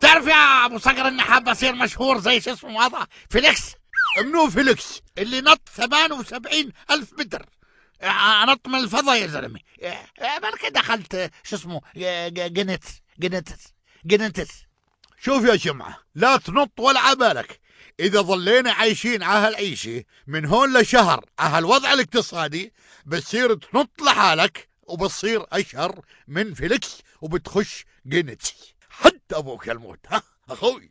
تعرف يا أبو صقر إني حاب أصير مشهور زي شو اسمه هذا؟ فيليكس؟ منو فيليكس؟ اللي نط 78 ألف متر. آه، انط من الفضاء يا زلمة. آه، بركي دخلت آه، شو اسمه؟ آه، ج- جينيس جينيس جينيس شوف يا جمعة لا تنط ولا عبالك. إذا ظلينا عايشين على هالعيشة من هون لشهر على هالوضع الاقتصادي بتصير تنط لحالك وبتصير أشهر من فيليكس وبتخش جينيتس حد أبوك الموت ها أخوي.